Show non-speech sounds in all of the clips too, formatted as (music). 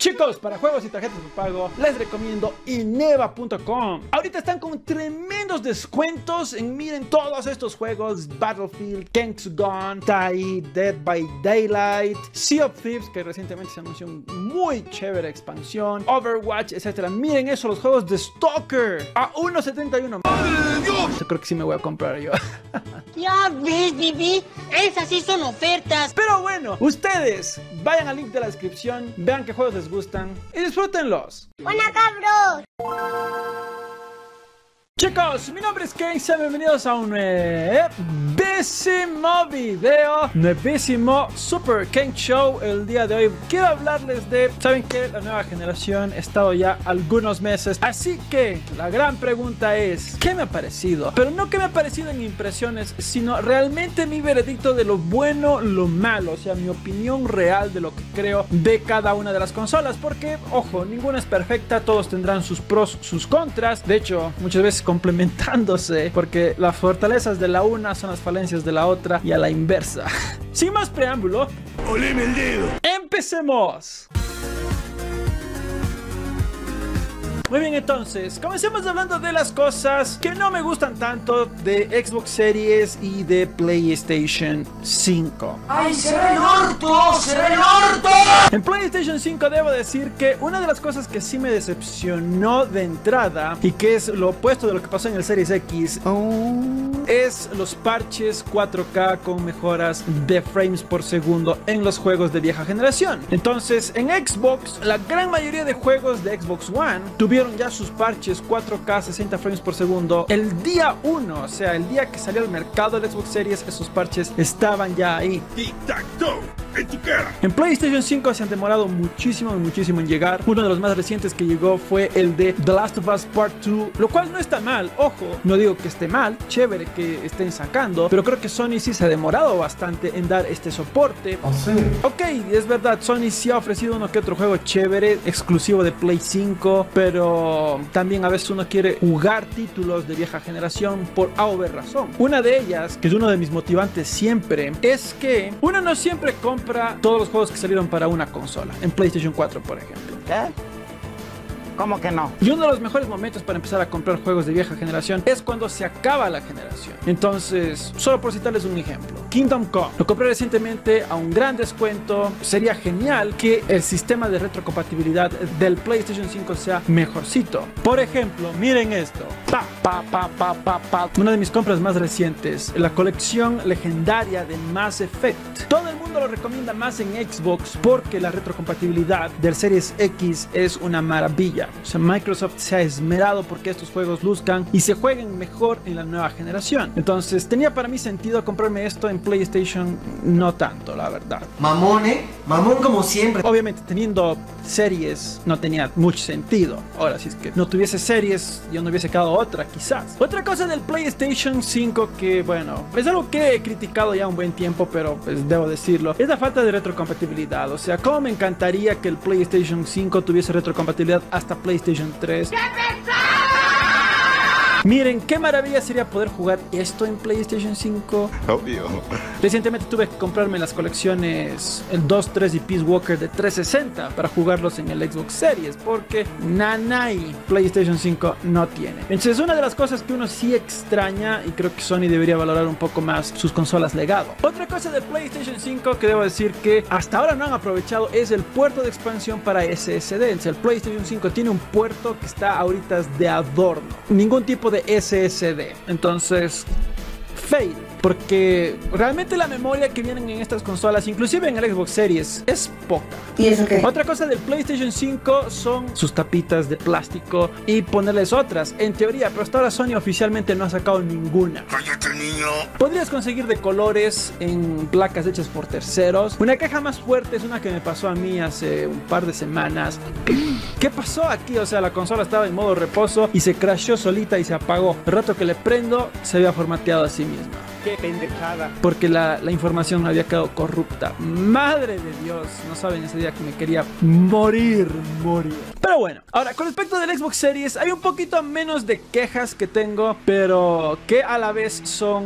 Chicos, para juegos y tarjetas de pago, les recomiendo Ineva.com. Ahorita están con tremendos descuentos en miren todos estos juegos: Battlefield, King's Gone, Tai, Dead by Daylight, Sea of Thieves, que recientemente se anunció un muy chévere expansión, Overwatch, etc. Miren eso, los juegos de Stalker a 1.71. Yo creo que sí me voy a comprar yo. (laughs) Ya ves, Bibi, esas sí son ofertas. Pero bueno, ustedes vayan al link de la descripción, vean qué juegos les gustan y disfrútenlos. ¡Buena cabros! Chicos, mi nombre es Ken, sean bienvenidos a un nuevísimo video, nuevísimo Super Ken Show el día de hoy. Quiero hablarles de, saben que la nueva generación ha estado ya algunos meses, así que la gran pregunta es, ¿qué me ha parecido? Pero no qué me ha parecido en impresiones, sino realmente mi veredicto de lo bueno, lo malo, o sea, mi opinión real de lo que creo de cada una de las consolas, porque, ojo, ninguna es perfecta, todos tendrán sus pros, sus contras, de hecho, muchas veces complementándose, porque las fortalezas de la una son las falencias de la otra y a la inversa. (laughs) Sin más preámbulo, ¡Oleme el dedo! ¡empecemos! Muy bien, entonces, comencemos hablando de las cosas que no me gustan tanto de Xbox Series y de PlayStation 5. ¡Ay, se ve el orto! ¡Se ve el orto! En PlayStation 5 debo decir que una de las cosas que sí me decepcionó de entrada y que es lo opuesto de lo que pasó en el Series X es los parches 4K con mejoras de frames por segundo en los juegos de vieja generación. Entonces, en Xbox, la gran mayoría de juegos de Xbox One tuvieron ya sus parches 4K 60 frames por segundo el día 1, o sea, el día que salió al mercado el Xbox Series, esos parches estaban ya ahí. ¡Tic-tac-toe! ¡En tu cara! En PlayStation 5 se han demorado muchísimo, muchísimo en llegar. Uno de los más recientes que llegó fue el de The Last of Us Part 2, lo cual no está mal, ojo, no digo que esté mal, chévere que estén sacando, pero creo que Sony sí se ha demorado bastante en dar este soporte. Ok, es verdad, Sony sí ha ofrecido uno que otro juego chévere, exclusivo de Play 5, pero también a veces uno quiere jugar títulos de vieja generación por A o B razón. Una de ellas, que es uno de mis motivantes siempre, es que uno no siempre compra todos los juegos que salieron para una consola, en PlayStation 4 por ejemplo. ¿Qué? ¿Cómo que no? Y uno de los mejores momentos para empezar a comprar juegos de vieja generación es cuando se acaba la generación. Entonces, solo por citarles un ejemplo, Kingdom Come. Lo compré recientemente a un gran descuento. Sería genial que el sistema de retrocompatibilidad del PlayStation 5 sea mejorcito. Por ejemplo, miren esto. Pa, pa, pa, pa, pa, pa. Una de mis compras más recientes, la colección legendaria de Mass Effect. Todo el mundo lo recomienda más en Xbox porque la retrocompatibilidad del Series X es una maravilla. O sea, Microsoft se ha esmerado porque estos juegos luzcan y se jueguen mejor en la nueva generación. Entonces, tenía para mí sentido comprarme esto en PlayStation, no tanto, la verdad. Mamón, ¿eh? Mamón como siempre. Obviamente, teniendo series no tenía mucho sentido. Ahora, si es que no tuviese series, yo no hubiese quedado otra, quizás. Otra cosa del PlayStation 5 que, bueno, es algo que he criticado ya un buen tiempo, pero pues debo decirlo, es la falta de retrocompatibilidad. O sea, cómo me encantaría que el PlayStation 5 tuviese retrocompatibilidad hasta PlayStation 3. Miren, qué maravilla sería poder jugar esto en PlayStation 5. Obvio. Recientemente tuve que comprarme las colecciones el 2, 3 y Peace Walker de 360 para jugarlos en el Xbox Series, porque Nanai PlayStation 5 no tiene. Entonces, una de las cosas que uno sí extraña y creo que Sony debería valorar un poco más sus consolas legado. Otra cosa de PlayStation 5 que debo decir que hasta ahora no han aprovechado es el puerto de expansión para SSD. Entonces, el PlayStation 5 tiene un puerto que está ahorita de adorno. Ningún tipo de SSD. Entonces, fail. Porque realmente la memoria que vienen en estas consolas, inclusive en el Xbox Series, es poca. ¿Y eso qué? Otra cosa del PlayStation 5 son sus tapitas de plástico y ponerles otras, en teoría, pero hasta ahora Sony oficialmente no ha sacado ninguna. ¡Cállate, niño! Podrías conseguir de colores en placas hechas por terceros. Una queja más fuerte es una que me pasó a mí hace un par de semanas. ¿Qué pasó aquí? O sea, la consola estaba en modo reposo y se crashó solita y se apagó. El rato que le prendo, se había formateado a sí misma. Qué pendejada. Porque la, la información había quedado corrupta. Madre de Dios, no saben ese día que me quería morir, morir. Pero bueno, ahora con respecto del Xbox Series, hay un poquito menos de quejas que tengo, pero que a la vez son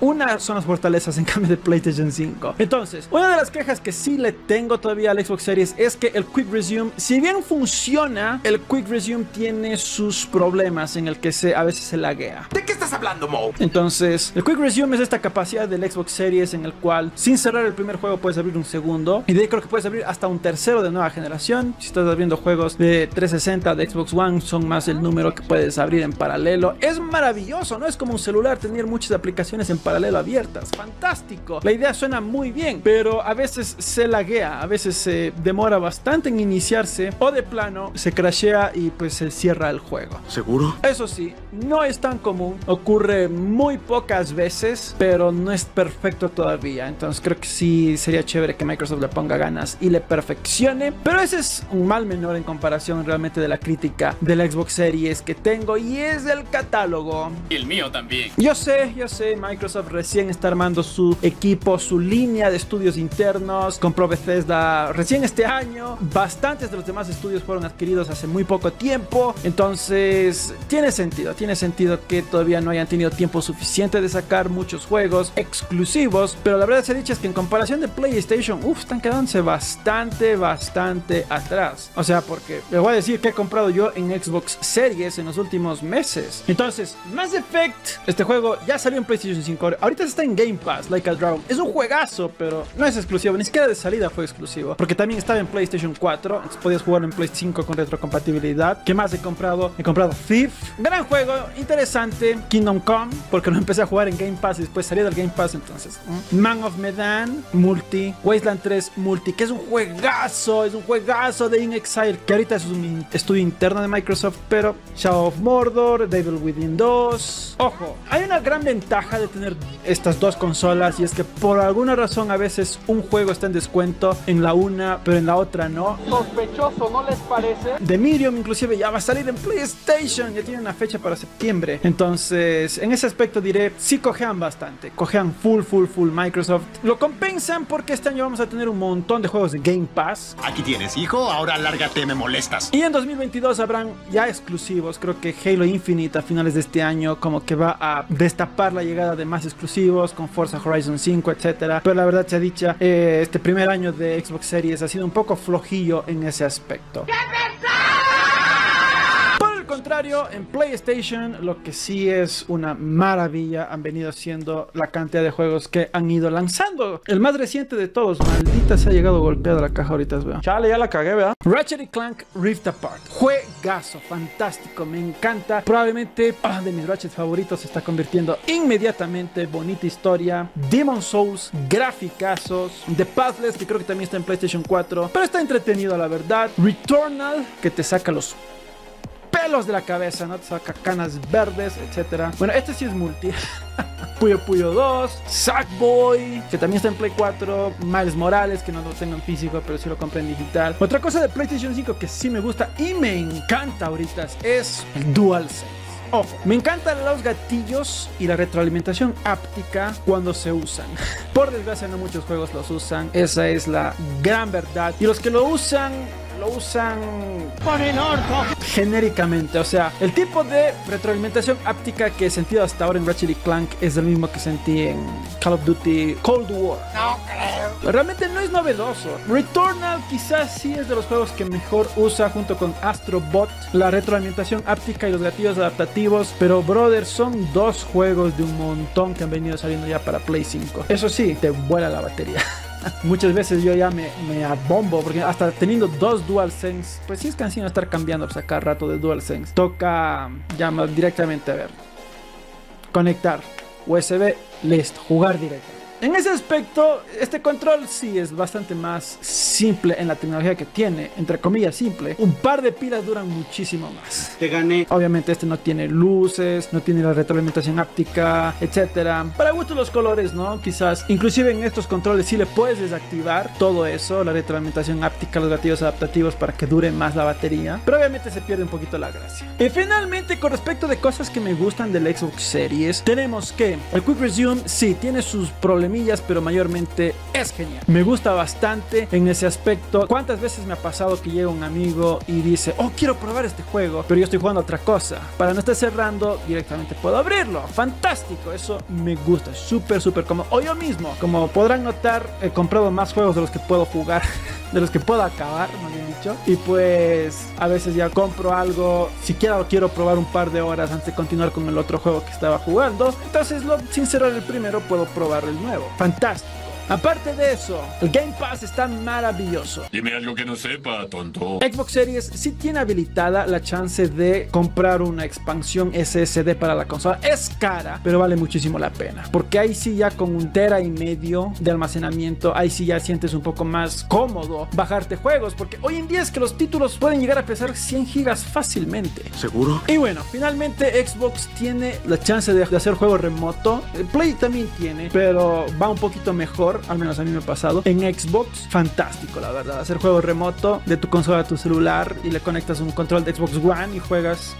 una son las fortalezas en cambio de PlayStation 5. Entonces, una de las quejas que sí le tengo todavía al Xbox Series es que el Quick Resume, si bien funciona, el Quick Resume tiene sus problemas en el que se a veces se laguea. ¿De qué estás hablando, Mo? Entonces, el Quick Resume es esta capacidad del Xbox Series en el cual sin cerrar el primer juego puedes abrir un segundo y de ahí creo que puedes abrir hasta un tercero de nueva generación. Si estás abriendo juegos de 360 de Xbox One son más el número que puedes abrir en paralelo. Es maravilloso, no es como un celular tener muchas aplicaciones en paralelo abiertas. Fantástico. La idea suena muy bien, pero a veces se laguea, a veces se demora bastante en iniciarse o de plano se crashea y pues se cierra el juego. ¿Seguro? Eso sí, no es tan común, ocurre muy pocas veces, pero no es perfecto todavía. Entonces creo que sí sería chévere que Microsoft le ponga ganas y le perfeccione. Pero ese es un mal menor en comparación realmente de la crítica del Xbox Series que tengo y es el catálogo. Y el mío también. Yo sé, yo sé, Microsoft recién está armando su equipo, su línea de estudios internos, compró Bethesda recién este año, bastantes de los demás estudios fueron adquiridos hace muy poco tiempo, entonces tiene sentido, tiene sentido que todavía no hayan tenido tiempo suficiente de sacar muchos juegos exclusivos, pero la verdad se ha dicho es que en comparación de PlayStation, uff, están quedándose bastante, bastante atrás. O sea, porque les voy a decir que he comprado yo en Xbox Series en los últimos meses. Entonces, Mass Effect, este juego ya salió en PlayStation 5, ahorita está en Game Pass, Like a Dragon. Es un juegazo, pero no es exclusivo, ni siquiera de salida fue exclusivo, porque también estaba en PlayStation 4, entonces podías jugarlo en PlayStation 5 con retrocompatibilidad. ¿Qué más he comprado? He comprado Thief, gran juego, interesante. Kingdom Come, porque lo empecé a jugar en Game Pass y después salí del Game Pass, entonces. Man of Medan, multi. Wasteland 3, multi, que es un juegazo, es un juegazo de In Exile, que ahorita es un estudio interno de Microsoft, pero Shadow of Mordor, Devil Within 2. Ojo, hay una gran ventaja de tener estas dos consolas y es que por alguna razón a veces un juego está en descuento en la una, pero en la otra no. Sospechoso, ¿no les parece? The Medium inclusive ya va a salir en PlayStation, ya tiene una fecha para septiembre. Entonces, en ese aspecto diré, sí cojean bastante, cojean full, full, full Microsoft. Lo compensan porque este año vamos a tener un montón de juegos de Game Pass. Aquí tienes, hijo. Ahora lárgate, me molestas. Y en 2022 habrán ya exclusivos. Creo que Halo Infinite a finales de este año como que va a destapar la llegada de más exclusivos con Forza Horizon 5, etcétera. Pero la verdad se ha dicho, eh, este primer año de Xbox Series ha sido un poco flojillo en ese aspecto. El contrario, en PlayStation lo que sí es una maravilla han venido siendo la cantidad de juegos que han ido lanzando. El más reciente de todos, maldita se ha llegado golpeada la caja ahorita, veo. Chale, ya la cagué, ¿verdad? Ratchet y Clank Rift Apart. Juegazo, fantástico, me encanta. Probablemente ah, de mis Ratchet favoritos se está convirtiendo inmediatamente. Bonita historia. Demon Souls, graficazos. The Pathless, que creo que también está en PlayStation 4. Pero está entretenido, la verdad. Returnal, que te saca los pelos de la cabeza, ¿no? Te saca canas verdes, etcétera. Bueno, este sí es multi. (laughs) Puyo Puyo 2, Sackboy, que también está en Play 4, Miles Morales, que no lo tengo en físico, pero sí lo compré en digital. Otra cosa de PlayStation 5 que sí me gusta y me encanta ahorita es el DualSense. Ojo, me encantan los gatillos y la retroalimentación áptica cuando se usan. (laughs) Por desgracia no muchos juegos los usan, esa es la gran verdad. Y los que lo usan lo usan Por el orto. genéricamente. O sea, el tipo de retroalimentación áptica que he sentido hasta ahora en Ratchet y Clank es el mismo que sentí en Call of Duty Cold War. No creo. Realmente no es novedoso. Returnal quizás sí es de los juegos que mejor usa junto con Astrobot la retroalimentación áptica y los gatillos adaptativos. Pero brother, son dos juegos de un montón que han venido saliendo ya para Play 5. Eso sí, te vuela la batería. (laughs) Muchas veces yo ya me, me abombo porque hasta teniendo dos DualSense, pues sí es cansino estar cambiando pues, a cada rato de DualSense. Toca llamar directamente a ver. Conectar USB, listo, jugar directo. En ese aspecto, este control sí es bastante más simple en la tecnología que tiene, entre comillas simple. Un par de pilas duran muchísimo más. Te gané. Obviamente este no tiene luces, no tiene la retroalimentación áptica, etcétera. Para gusto los colores, ¿no? Quizás. Inclusive en estos controles sí le puedes desactivar todo eso, la retroalimentación áptica, los gatillos adaptativos para que dure más la batería. Pero obviamente se pierde un poquito la gracia. Y finalmente, con respecto de cosas que me gustan del Xbox Series, tenemos que el Quick Resume sí tiene sus problemillas, pero mayormente es genial. Me gusta bastante en ese aspecto. ¿Cuántas veces me ha pasado que llega un amigo y dice, oh, quiero probar este juego, pero yo estoy jugando otra cosa? Para no estar cerrando, directamente puedo abrirlo. Fantástico, eso me gusta, súper, súper cómodo. O yo mismo, como podrán notar, he comprado más juegos de los que puedo jugar, (laughs) de los que puedo acabar, más bien dicho. Y pues a veces ya compro algo, siquiera lo quiero probar un par de horas antes de continuar con el otro juego que estaba jugando. Entonces, lo, sin cerrar el primero, puedo probar el nuevo. Fantástico. Aparte de eso, el Game Pass está maravilloso. Dime algo que no sepa, tonto. Xbox Series sí tiene habilitada la chance de comprar una expansión SSD para la consola. Es cara, pero vale muchísimo la pena. Porque ahí sí ya con un tera y medio de almacenamiento, ahí sí ya sientes un poco más cómodo bajarte juegos. Porque hoy en día es que los títulos pueden llegar a pesar 100 gigas fácilmente. ¿Seguro? Y bueno, finalmente Xbox tiene la chance de, de hacer juego remoto. El Play también tiene, pero va un poquito mejor, al menos a mí me ha pasado. En Xbox, fantástico, la verdad. Hacer juego remoto de tu consola a tu celular y le conectas un control de Xbox One y juegas.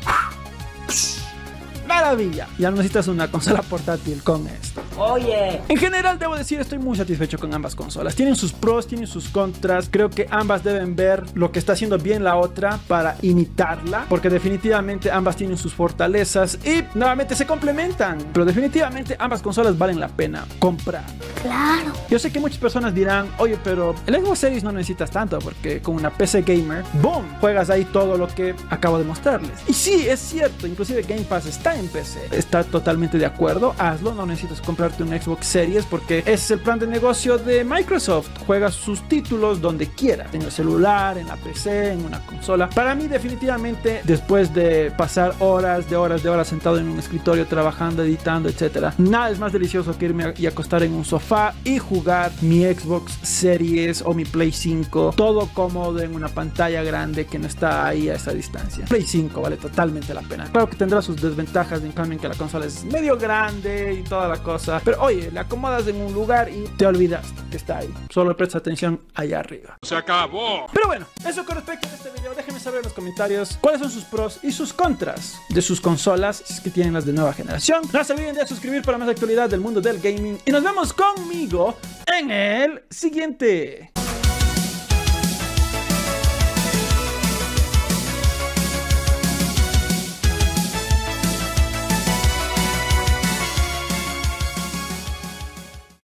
Maravilla. Ya no necesitas una consola portátil con esto. Oye. En general, debo decir, estoy muy satisfecho con ambas consolas. Tienen sus pros, tienen sus contras. Creo que ambas deben ver lo que está haciendo bien la otra para imitarla, porque definitivamente ambas tienen sus fortalezas y nuevamente se complementan. Pero definitivamente ambas consolas valen la pena comprar. Claro. Yo sé que muchas personas dirán, oye, pero el Xbox Series no necesitas tanto, porque con una PC gamer, boom, juegas ahí todo lo que acabo de mostrarles. Y sí, es cierto, inclusive Game Pass está en PC. Está totalmente de acuerdo, hazlo, no necesitas un Xbox Series porque ese es el plan de negocio de Microsoft. Juegas sus títulos donde quieras, en el celular, en la PC, en una consola. Para mí definitivamente, después de pasar horas de horas de horas sentado en un escritorio trabajando, editando, etcétera, nada es más delicioso que irme y acostar en un sofá y jugar mi Xbox Series o mi Play 5, todo cómodo en una pantalla grande que no está ahí a esa distancia. Play 5 vale totalmente la pena. Claro que tendrá sus desventajas de en cambio que la consola es medio grande y toda la cosa, pero oye, la acomodas en un lugar y te olvidas que está ahí. Solo presta atención allá arriba. Se acabó. Pero bueno, eso con respecto a este video. Déjenme saber en los comentarios cuáles son sus pros y sus contras de sus consolas, si es que tienen las de nueva generación. No se olviden de suscribir para más actualidad del mundo del gaming. Y nos vemos conmigo en el siguiente.